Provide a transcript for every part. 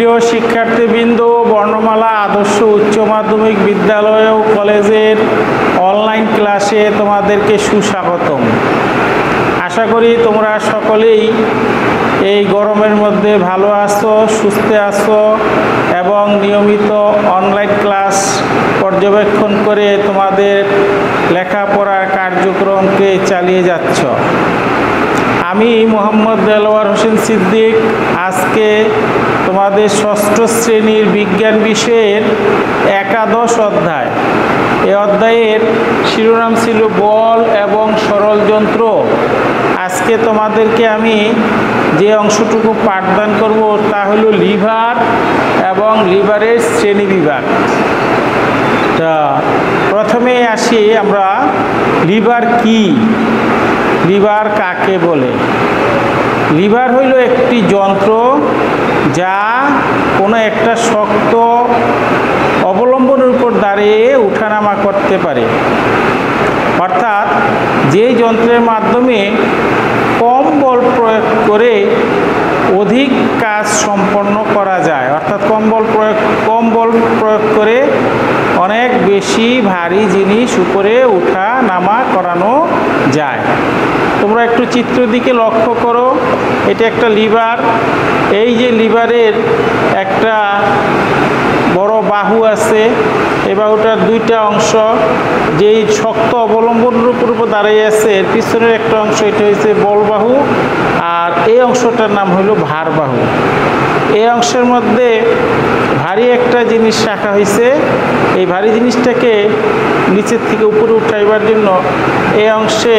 প্রিয় শিক্ষার্থীবৃন্দ, বর্ণমালা, আদর্শ উচ্চ মাধ্যমিক বিদ্যালয় ও কলেজের অনলাইন ক্লাসে তোমাদেরকে সুস্বাগতম। আশা করি তোমরা সকলেই এই গরমের মধ্যে ভালো আছো, সুস্থ আছো এবং নিয়মিত অনলাইন ক্লাস পর্যবেক্ষণ করে তোমাদের লেখাপড়ার কার্যক্রমকে চালিয়ে যাচ্ছ। আমি মোহাম্মদ দেলোয়ার হোসেন সিদ্দিক। আজকে তোমাদের ষষ্ঠ শ্রেণির বিজ্ঞান বিষয়ের একাদশ অধ্যায়। এ অধ্যায়ের শিরোনাম ছিল বল এবং সরল যন্ত্র। আজকে তোমাদেরকে আমি যে অংশটুকু পাঠদান করব তা হলো লিভার এবং লিভারের শ্রেণি বিভাগ। তা প্রথমে আসি আমরা লিভার কি? লিভার কাকে বলে? লিভার হইল একটি যন্ত্র যা কোনো একটা শক্ত অবলম্বনের উপর দাঁড়িয়ে উঠানামা করতে পারে। অর্থাৎ যে যন্ত্রের মাধ্যমে কম বল প্রয়োগ করে অধিক কাজ সম্পন্ন করা যায়। অর্থাৎ কম বল প্রয়োগ, কম বল প্রয়োগ করে অনেক বেশি ভারী জিনিস উপরে উঠা নামা করানো যায়। তোমরা একটু চিত্র দিকে লক্ষ্য করো। এটা একটা লিভার। এই যে লিভারের একটা বড় বাহু আছে, এই বাহুটার দুইটা অংশ, যেই শক্ত অবলম্বনের উপর উপর দাঁড়িয়ে আছে, এর পিছনের একটা অংশ, এটা হচ্ছে বলবাহু আর এই অংশটার নাম হলো ভারবাহু এই অংশের মধ্যে ভারী একটা জিনিস রাখা হয়েছে এই ভারী জিনিসটাকে নিচের থেকে উপরে উঠাইবার জন্য এই অংশে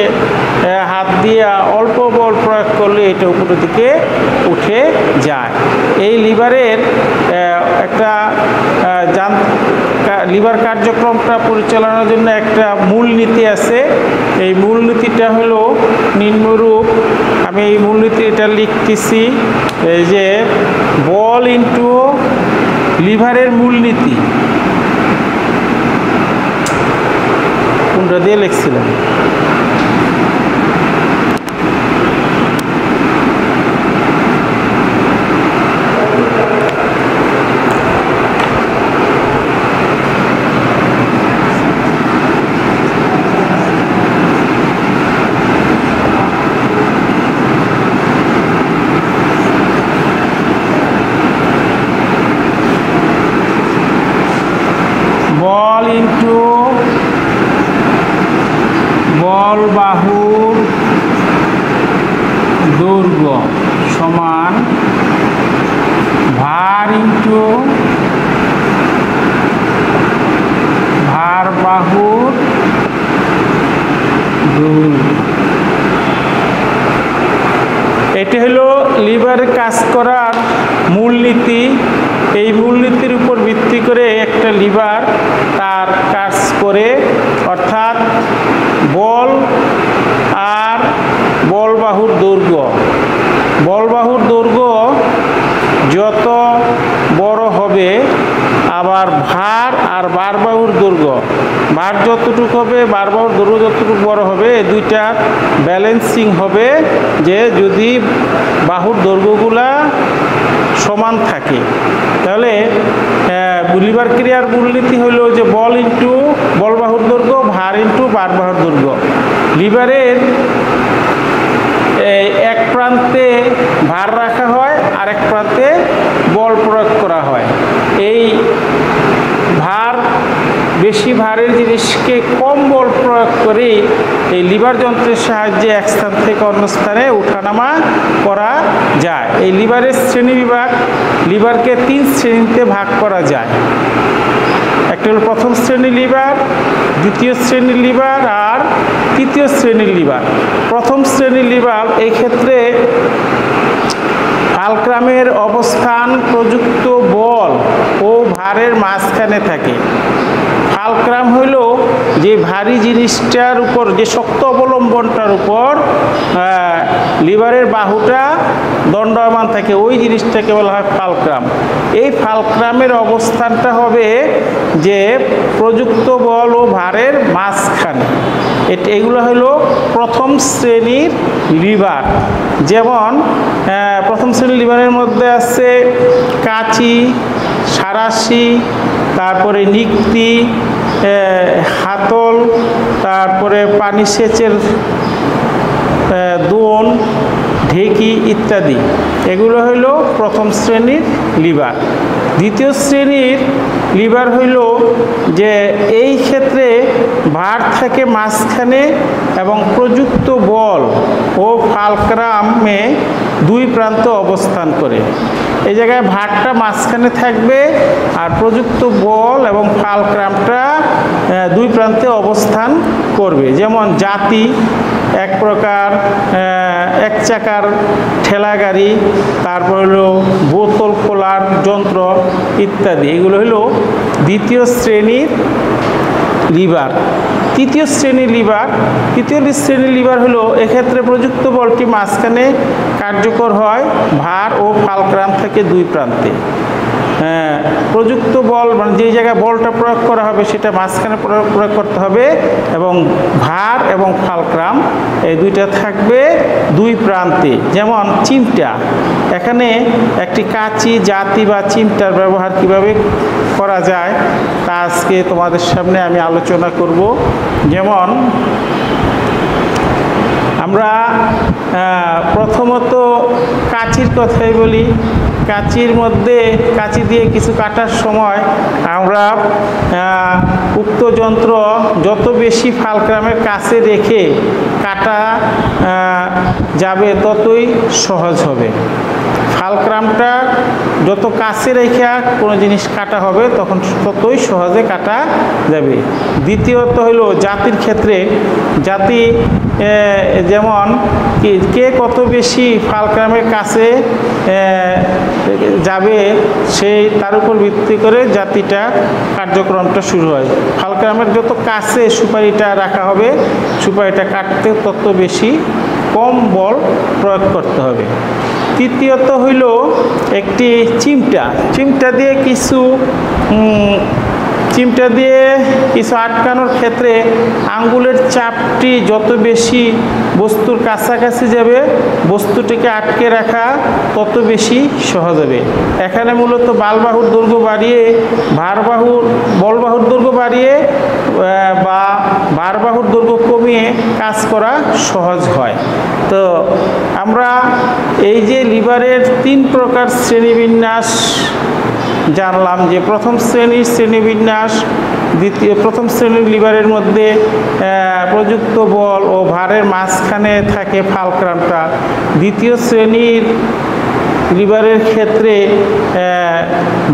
হাত দিয়া অল্প বল প্রয়োগ করলে এটা উপরের দিকে উঠে যায়। এই লিভারের একটা যান্ত্রিক লিভার কার্যক্রমটা পরিচালনার জন্য একটা মূলনীতি আছে। এই মূলনীতিটা হলো নিম্নরূপ। আমি এই মূলনীতি এটা লিখতেছি, এই যে বল ইন্টু লিভারের মূলনীতি। কোনটা দিয়ে লিখছিলাম বল ইন্টু বল বাহুর দৈর্ঘ্য সমান ভার ইন্টু ভার বাহুর দৈর্ঘ্য এটি হলো লিভারে কাজ করার মূলনীতি এই মূলনীতির উপর ভিত্তি করে একটা লিভার তার কাজ করে, অর্থাৎ বল আর বল বাহুর দৈর্ঘ্য। বল বাহুর দৈর্ঘ্য যত বড় হবে, আবার ভার আর বারবাহুর দৈর্ঘ্য। ভার যতটুকু হবে, বারবাহুর দৈর্ঘ্য যতটুকু বড় হবে দুইটা ব্যালেন্সিং হবে যে যদি বাহুর দৈর্ঘ্যগুলা সমান থাকে। তাহলে লিভার ক্রিয়ার মূলনীতি হলো যে বল ইন্টু বলবাহুর দৈর্ঘ্য, ভার ইন্টু বার বাহুর দৈর্ঘ্য। লিভারের এক প্রান্তে ভার রাখা হয় আর এক প্রান্তে বল প্রয়োগ করা হয় এই ভার ভারের জিনিসকে কম বল প্রয়োগ করে এই লিভার যন্ত্রের সাহায্যে এক স্থান থেকে অন্য স্থানে ওঠানামা করা যায়। এই লিভারের শ্রেণি বিভাগ লিভারকে তিন শ্রেণীতে ভাগ করা যায়। একটা হলো প্রথম শ্রেণির লিভার, দ্বিতীয় শ্রেণির লিভার আর তৃতীয় শ্রেণির লিভার। প্রথম শ্রেণির লিভার এই ক্ষেত্রে ফালক্রামের অবস্থান প্রযুক্ত বল ও ভারের মাঝখানে থাকে। ফালক্রাম হইল যে ভারী জিনিসটার উপর, যে শক্ত অবলম্বনটার উপর লিভারের বাহুটা দণ্ডায়মান থাকে, ওই জিনিসটাকে বলা হয় ফালক্রাম। এই ফালক্রামের অবস্থানটা হবে যে প্রযুক্ত বল ও ভারের মাঝখানে। এগুলো হলো প্রথম শ্রেণির লিভার। যেমন প্রথম শ্রেণির লিভারের মধ্যে আছে কাচি, সারাশি, তারপরে নিক্তি হাতল, তারপরে পানি সেচের দোন ঢেকি ইত্যাদি। এগুলো হইল প্রথম শ্রেণির লিভার। দ্বিতীয় শ্রেণির লিভার হইল যে এই ক্ষেত্রে ভার থাকে মাঝখানে এবং প্রযুক্ত বল ও ফালক্রামে দুই প্রান্ত অবস্থান করে। এই জায়গায় ভারটা মাঝখানে থাকবে আর প্রযুক্ত বল এবং ফালক্রামটা আহ, দুই প্রান্তে অবস্থান করবে। যেমন জাতি এক প্রকার এক চাকার ঠেলা গাড়ি তারপর হলো বোতল খোলার যন্ত্র ইত্যাদি। এগুলো হলো দ্বিতীয় শ্রেণির লিভার। তৃতীয় শ্রেণির লিভার। তৃতীয় শ্রেণির লিভার হলো এক্ষেত্রে প্রযুক্ত বলটি মাঝখানে কার্যকর হয় ভার ও ফালক্রাম থেকে দুই প্রান্তে। হ্যাঁ, প্রযুক্ত বল মানে যে জায়গায় বলটা প্রয়োগ করা হবে সেটা মাঝখানে প্রয়োগ করতে হবে এবং ভার এবং ফালক্রাম এই দুইটা থাকবে দুই প্রান্তে। যেমন চিমটা এখানে একটি কাঁচি জাতি বা চিমটার ব্যবহার কীভাবে করা যায় তা আজকে তোমাদের সামনে আমি আলোচনা করব। যেমন আমরা প্রথমত কাচির কথাই বলি। কাচির মধ্যে, কাচি দিয়ে কিছু কাটার সময় আমরা উক্ত যন্ত্র যত বেশি ফালক্রামের কাছে রেখে কাটা যাবে ততই সহজ হবে। ফালক্রামটা যত কাছে রেখা কোনো জিনিস কাটা হবে, তখন ততই সহজে কাটা যাবে। দ্বিতীয়ত হলো জাতির ক্ষেত্রে, জাতি যেমন কে কত বেশি ফালক্রামের কাছে যাবে সেই তার উপর ভিত্তি করে জাতিটা কার্যক্রমটা শুরু হয়। ফালক্রামের যত কাছে সুপারিটা রাখা হবে, সুপারিটা কাটতে তত বেশি কম বল প্রয়োগ করতে হবে। তৃতীয়ত হইল একটি চিমটা। চিমটা দিয়ে কিছু চিমটা দিয়ে কিছু আটকানোর ক্ষেত্রে আঙ্গুলের চাপটি যত বেশি বস্তুর কাছাকাছি যাবে, বস্তুটিকে আটকে রাখা তত বেশি সহজ হবে। এখানে মূলত বালবাহুর দৈর্ঘ্য বাড়িয়ে, ভারবাহুর, বলবাহুর দৈর্ঘ্য বাড়িয়ে বা ভারবাহুর দৈর্ঘ্য কমিয়ে কাজ করা সহজ হয়। তো আমরা এই যে লিভারের তিন প্রকার শ্রেণীবিন্যাস জানলাম যে প্রথম শ্রেণির শ্রেণীবিন্যাস, দ্বিতীয়, প্রথম শ্রেণির লিভারের মধ্যে প্রযুক্ত বল ও ভারের মাঝখানে থাকে ফালক্রামটা দ্বিতীয় শ্রেণির লিভারের ক্ষেত্রে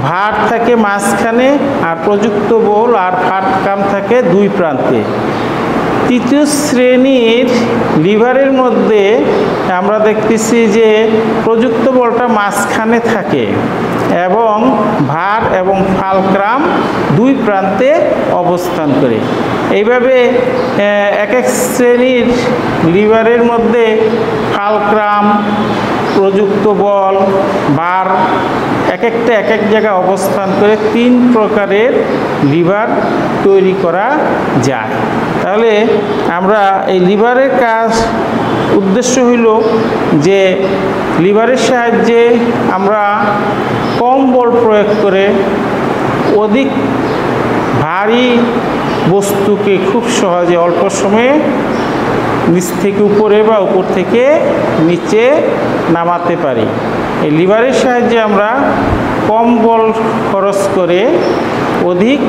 ভার থাকে মাঝখানে আর প্রযুক্ত বল আর ফাটকাম থাকে দুই প্রান্তে। তৃতীয় শ্রেণির লিভারের মধ্যে আমরা দেখতেছি যে প্রযুক্ত বলটা মাঝখানে থাকে এবং ভার এবং ফালক্রাম দুই প্রান্তে অবস্থান করে। এইভাবে এক এক শ্রেণির লিভারের মধ্যে ফালক্রাম প্রযুক্ত বল, বার এক একটা এক এক জায়গায় অবস্থান করে তিন প্রকারের লিভার তৈরি করা যায়। তাহলে আমরা এই লিভারের কাজ, উদ্দেশ্য হইল যে লিভারের সাহায্যে আমরা কম বল প্রয়োগ করে অধিক ভারী বস্তুকে খুব সহজে অল্প সময়ে নিচ থেকে উপরে বা উপর থেকে নিচে নামাতে পারি। এই লিভারের সাহায্যে আমরা কম বল খরচ করে অধিক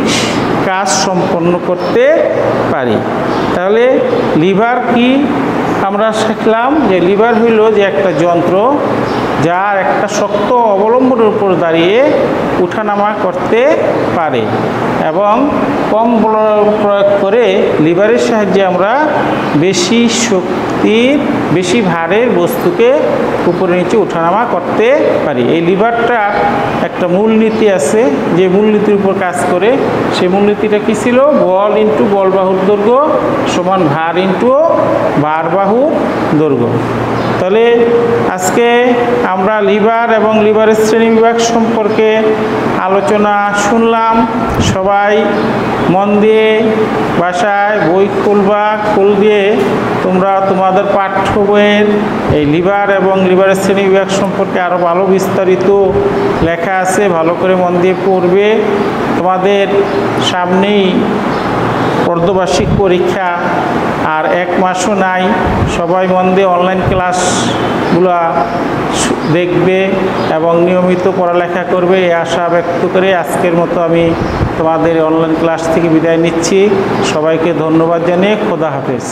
কাজ সম্পন্ন করতে পারি। তাহলে লিভার কি আমরা শিখলাম যে লিভার হইল যে একটা যন্ত্র যার একটা শক্ত অবলম্বনের উপর দাঁড়িয়ে উঠানামা করতে পারে এবং কম বল প্রয়োগ করে লিভারের সাহায্যে আমরা বেশি শক্তির, বেশি ভারের বস্তুকে উপরে নিচে উঠানামা করতে পারি। এই লিভারটা একটা মূলনীতি আছে, যে মূলনীতির উপর কাজ করে। সেই মূলনীতিটা কী ছিল? বল ইন্টু বল বাহুর দৈর্ঘ্য সমান ভার ইন্টু ভার বাহুর দৈর্ঘ্য। তাহলে আজকে আমরা লিভার এবং লিভারের শ্রেণি বিভাগ সম্পর্কে আলোচনা শুনলাম। সবাই মন দিয়ে বাসায় বই খুলবা, খুল দিয়ে তোমরা তোমাদের পাঠ্য বইয়ের এই লিভার এবং লিভারের শ্রেণি বিভাগ সম্পর্কে আরও ভালো বিস্তারিত লেখা আছে, ভালো করে মন দিয়ে পড়বে। তোমাদের সামনেই অর্ধবার্ষিক পরীক্ষা আর এক মাসও নাই। সবাই মন দিয়ে অনলাইন ক্লাসগুলা দেখবে এবং নিয়মিত পড়ালেখা করবে, এই আশা ব্যক্ত করে আজকের মতো আমি তোমাদের অনলাইন ক্লাস থেকে বিদায় নিচ্ছি। সবাইকে ধন্যবাদ জানিয়ে খোদা হাফেজ।